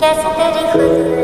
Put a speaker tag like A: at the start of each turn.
A: कैसे तेरी खुद